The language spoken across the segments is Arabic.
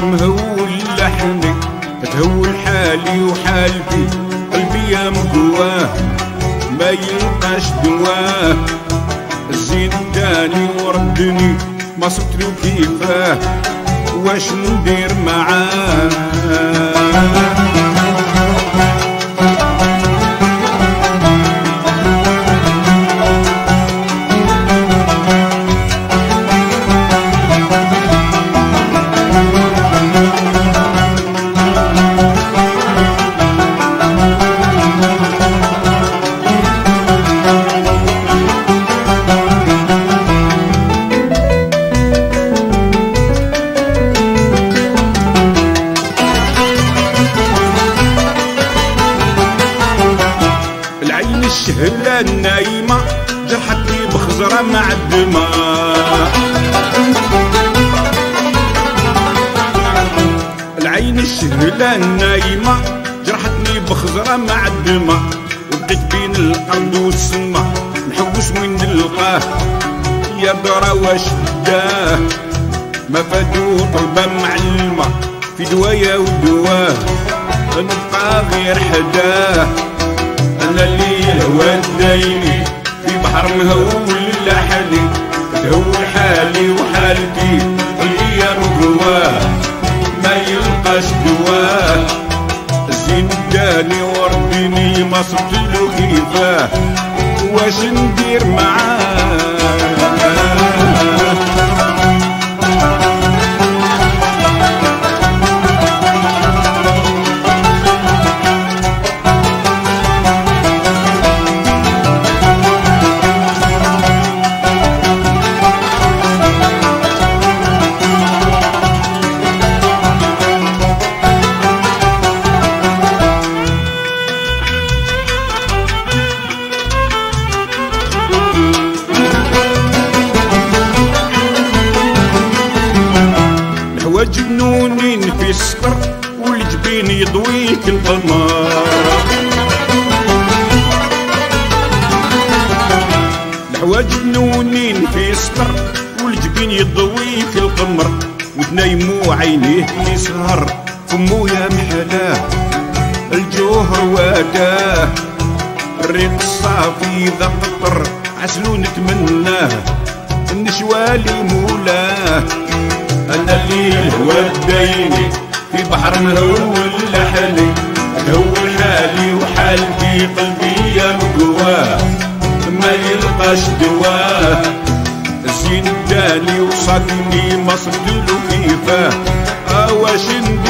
مهول لحني تهول حالي وحالتي قلبي يا مقواه ما يلقاش دواه الزين داني وردني ما له كيفاه. واش ندير معاه؟ بخزرة مع الدماء. العين الشهلة النايمة جرحتني بخزرة مع الدماء. وبقيت بين الأرض والسما نحوس وين نلقاه. يا درا واش داه؟ ما فاتو طلبة معلمة في دوايا ودواه. نبقى غير حداه. أنا الليل وديني في بحر مهول. لحدي تهول حالي وحالتي الأيام جواه ما يلقاش دواه الزين داني وردني ما صرت له كيفاه واش ندير معاه؟ يضويك القمر. الهوا جنونين في السكر والجبين يضويك القمر. وتنايمو عينيه يسهر فمو يا محلاه الجوهر واداه الريق الصافي ذا قطر عسلو نتمناه. النشوالي مولاه. أنا الليل وديني في بحر مهول لحالي هول حالي وحالتي قلبي يا مقواه ما يلقاش دواه الزين داني وصدني له كيفاه آه واش ندير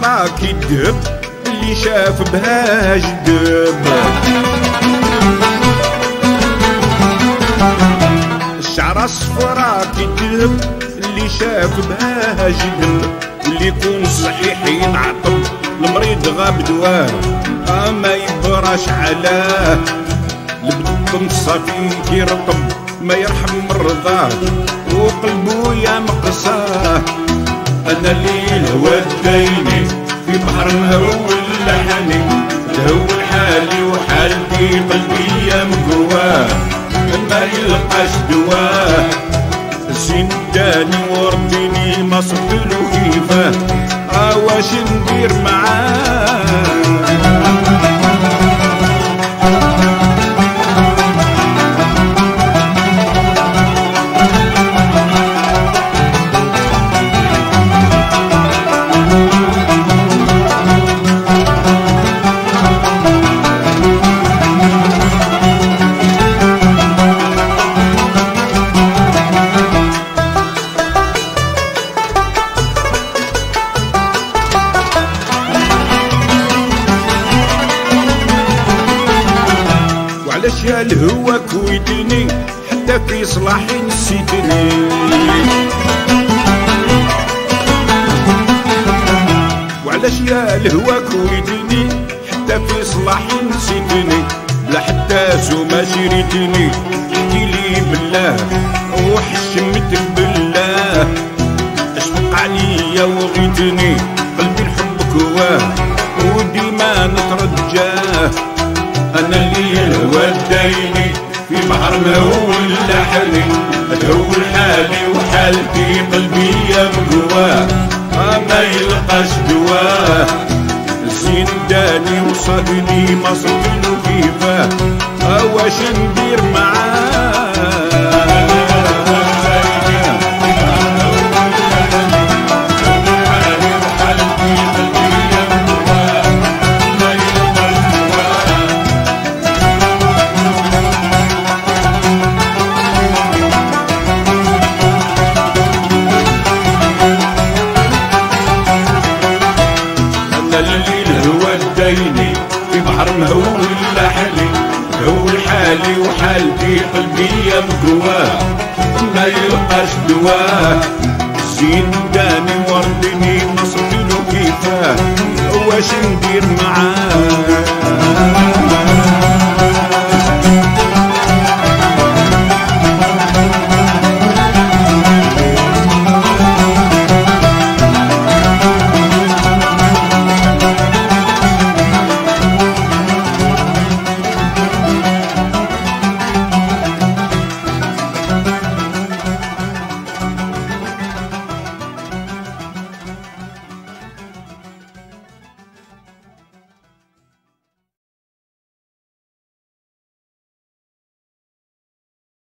كي الدهب اللي شاف بها جدب الشعر صفرا كي الدهب اللي شاف بها جدب واللي يكون صحيح ينعطب المريض غاب دواه ما يبراش علاه البطن صافي يرطب ما يرحم مرضاه وقلبو يا مقصاه. أنا الليل وديني في بحر مهول لحني تهول حالي وحالتي قلبي يا مقواه ما يلقاش دواه الزين داني وردني وعلاش يا الهوى كويدني حتى في صلاحي نسيتني. وعلاش يا الهوى كويتني حتى في صلاحي نسيتني. بلا حتى زوما شريتني احكي لي بالله وحشمتك بالله. اشفق عليا وغيتني قلبي نحبك واه. دايني في بحر مهول لحني متهول حالي وحالتي قلبي يا مقواه ما يلقاش دواه الزين داني وصدني ما صدنو كيفاه. واش ندير معاه؟ دايني في بحر مهول لحالي مهول حالي وحالتي قلبي يا مقواه ما يلقاش دواه زين داني وردني صرت له كيفاه واش ندير معاه.